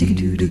Do do do.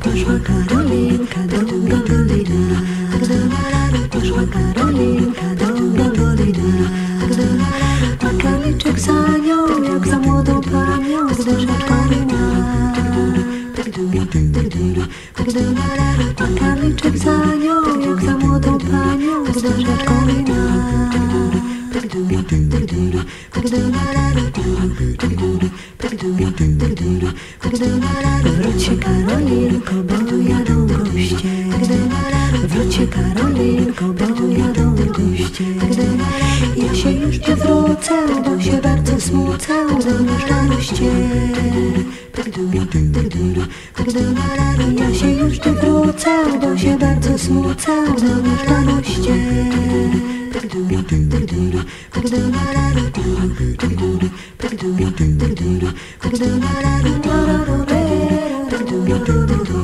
Poszła Karolinka do Dolidyna Poszła Karolinka do Dolidyna Makaliczek za nią jak za młodą panią Zderzeczka wina wina Wróćcie Karolinko, bo tu jadą goście. Wróćcie Karolinko, bo tu jadą goście się już nie wrócę, bo się bardzo smucę, na szczęście. Ja się już nie wrócę, bo się bardzo smucę, na szczęście. Perdura, perdura, perdura, perdura, perdura, perdura, perdura, perdura, perdura,